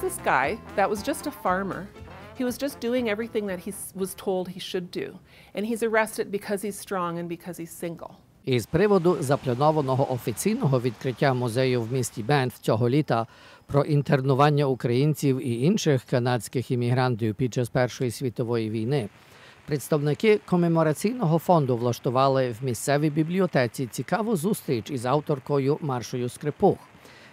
this guy that was just a farmer. He was just doing everything that he was told he should do. And he's arrested because he's strong and because he's single. Із приводу запланованого офіційного відкриття музею в місті Бенд цього літа про інтернування українців і інших канадських іммігрантів під час Першої світової війни. Представники комемораційного фонду влаштували в місцевій бібліотеці цікаву зустріч із авторкою Маршою Скрипух,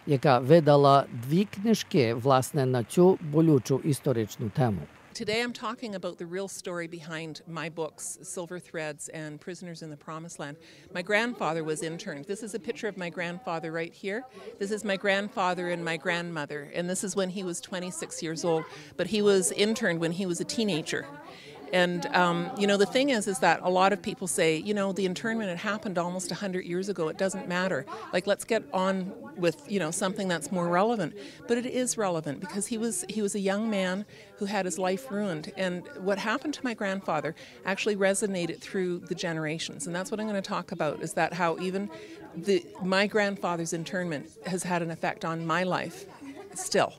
яка видала дві книжки власне на цю болючу історичну тему. Today I'm talking about the real story behind my books, Silver Threads and Prisoners in the Promised Land. My grandfather was interned. This is a picture of my grandfather right here. This is my grandfather and my grandmother, and this is when he was 26 years old, but he was interned when he was a teenager. And um, you know, the thing is, is that a lot of people say, you know, the internment happened almost 100 years ago. It doesn't matter. Like, let's get on with you know something that's more relevant. But it is relevant because he was he was a young man who had his life ruined, and what happened to my grandfather actually resonated through the generations, and that's what I'm going to talk about. Is that how even the my grandfather's internment has had an effect on my life still.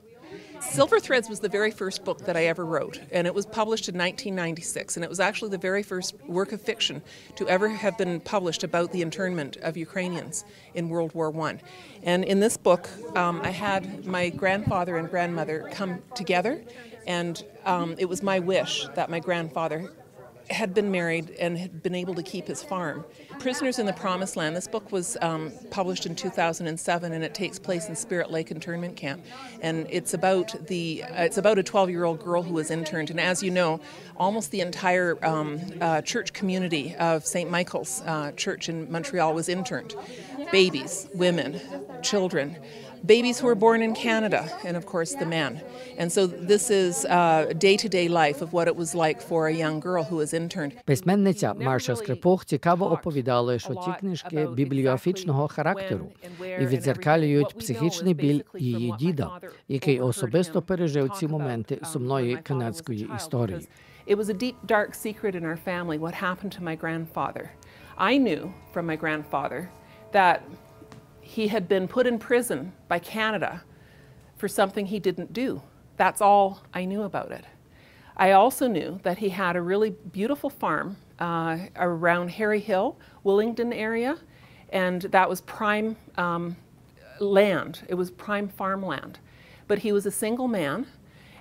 Silver Threads was the very first book that I ever wrote, and it was published in 1996. And it was actually the very first work of fiction to ever have been published about the internment of Ukrainians in World War I. And in this book, um, I had my grandfather and grandmother come together, and um, it was my wish that my grandfather had been married and had been able to keep his farm. Prisoners in the Promised Land. This book was um, published in 2007, and it takes place in Spirit Lake internment camp. And it's about the uh, it's about a 12-year-old girl who was interned. And as you know, almost the entire um, uh, church community of St. Michael's uh, Church in Montreal was interned. Babies, women, children babies who were born in Canada, and of course the men. And so this is day to day life of what it was like for a young girl who was interned. Письменниця Марша Скрипух цікаво оповідала, що ці книжки бібліофічного характеру і відзеркалюють психічний біль її діда, який особисто пережив ці моменти сумної канадської історії. It was a deep, dark secret in our family what happened to my grandfather. I knew from my grandfather that he had been put in prison by Canada for something he didn't do. That's all I knew about it. I also knew that he had a really beautiful farm uh, around Hairy Hill, Willingdon area, and that was prime um, land. It was prime farmland. But he was a single man,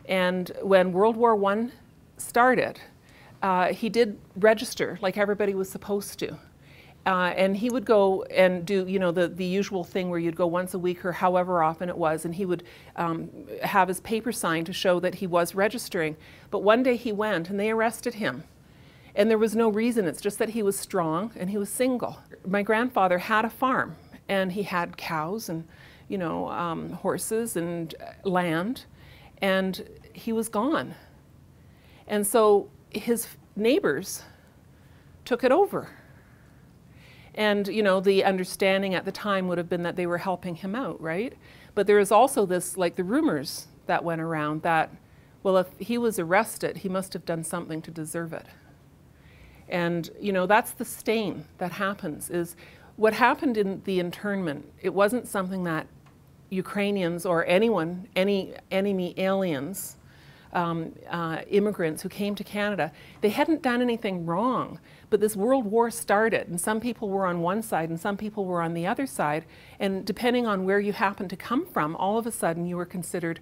and when World War I started, uh, he did register like everybody was supposed to. Uh, and he would go and do, you know, the, the usual thing where you'd go once a week or however often it was, and he would um, have his paper signed to show that he was registering. But one day he went and they arrested him. And there was no reason, it's just that he was strong and he was single. My grandfather had a farm, and he had cows and, you know, um, horses and land, and he was gone. And so his neighbors took it over and, you know, the understanding at the time would have been that they were helping him out, right? But there is also this, like the rumors that went around that, well, if he was arrested, he must have done something to deserve it. And, you know, that's the stain that happens is what happened in the internment, it wasn't something that Ukrainians or anyone, any enemy aliens, um, uh, immigrants who came to Canada, they hadn't done anything wrong. But this world war started, and some people were on one side and some people were on the other side. And depending on where you happened to come from, all of a sudden you were considered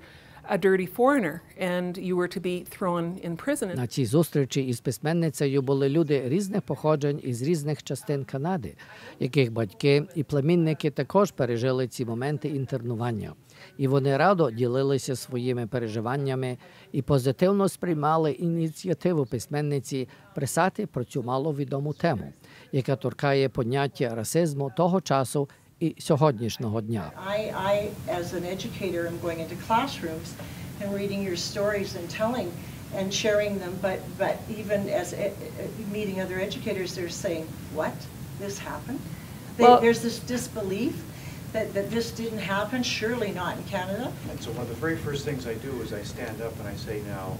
a dirty foreigner and you were to be thrown in prison. На цій зустрічі із письменницею були люди різних походжень із різних частин Канади, яких батьки і племінники також пережили ці моменти інтернування. І вони радо ділилися своїми переживаннями і позитивно сприймали ініціативу письменниці писати про цю маловідому тему, яка торкає поняття расизму того часу і сьогоднішнього дня. I, I, as an educator, am going into classrooms and reading your stories and telling and sharing them, but, but even as e meeting other educators, they're saying, what? This happened? They, well, there's this disbelief that, that this didn't happen, surely not in Canada. And so one of the very first things I do is I stand up and I say, now,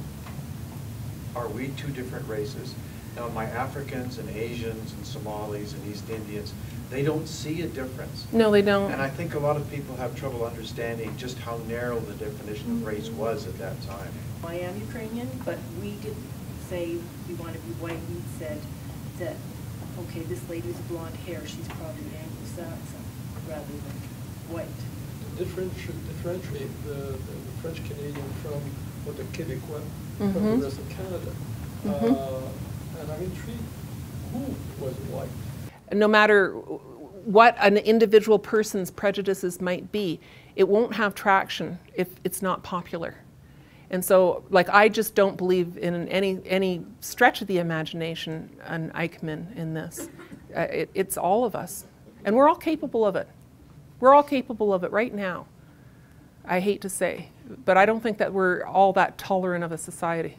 are we two different races? Now, my Africans and Asians and Somalis and East Indians, they don't see a difference. No, they don't. And I think a lot of people have trouble understanding just how narrow the definition of race was at that time. I am Ukrainian, but we didn't say we want to be white. We said that, okay, this lady with blonde hair, she's probably Anglo-Saxon rather than white. differentiate, differentiate the, the French Canadian from what the Quebecois from Mhm. the rest of Canada. Mhm. Uh, who was white? no matter what an individual person's prejudices might be, it won't have traction if it's not popular. And so, like, I just don't believe in any any stretch of the imagination an Eichmann in this. Uh, it, it's all of us, and we're all capable of it. We're all capable of it right now. I hate to say, but I don't think that we're all that tolerant of a society.